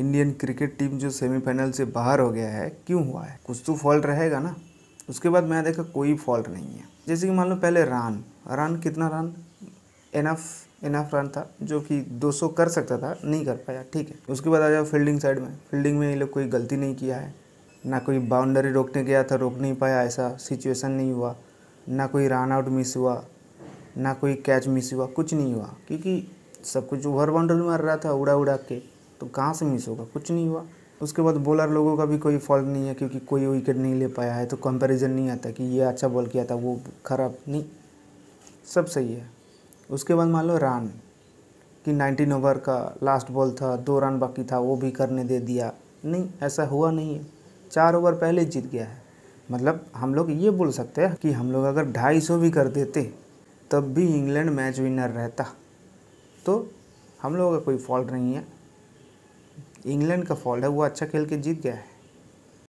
Indian cricket team जो semifinal से बाहर हो गया है, क्यों हुआ है? कुछ तो फॉल्ट रहेगा ना। उसके बाद मैं देखा कोई फॉल्ट नहीं है। जैसे कि मान लो पहले रन रन कितना रन इनफ इनफ रन था, जो कि 200 कर सकता था, नहीं कर पाया, ठीक है। उसके बाद आ जाओ फील्डिंग साइड में। फील्डिंग में ये लोग कोई गलती नहीं किया है। ना कोई बाउंड्री रोकने गया था, रोक नहीं पाया, ऐसा सिचुएशन नहीं हुआ। ना कोई रन आउट मिस हुआ, ना कोई कैच मिस हुआ, कुछ नहीं हुआ, क्योंकि सब कुछ ओवर बाउंड्री मार रहा था उड़ा उड़ा के। तो कहाँ से मिस होगा? कुछ नहीं हुआ। उसके बाद बॉलर लोगों का भी कोई फॉल्ट नहीं है क्योंकि कोई विकेट नहीं ले पाया है तो कंपैरिजन नहीं आता कि ये अच्छा बॉल किया था, वो ख़राब नहीं। सब सही है। उसके बाद मान लो रन कि 19 ओवर का लास्ट बॉल था, दो रन बाकी था, वो भी करने दे दिया। नहीं, ऐसा हुआ नहीं है। चार ओवर पहले जीत गया है। मतलब हम लोग ये बोल सकते हैं कि हम लोग अगर ढाई सौ भी कर देते, तब भी इंग्लैंड मैच विनर रहता। तो हम लोगों का कोई फॉल्ट नहीं है। इंग्लैंड का फॉल्ट है वो अच्छा खेल के जीत गया है।